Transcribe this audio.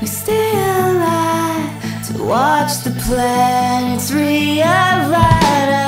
We stay alive to watch the planets realign.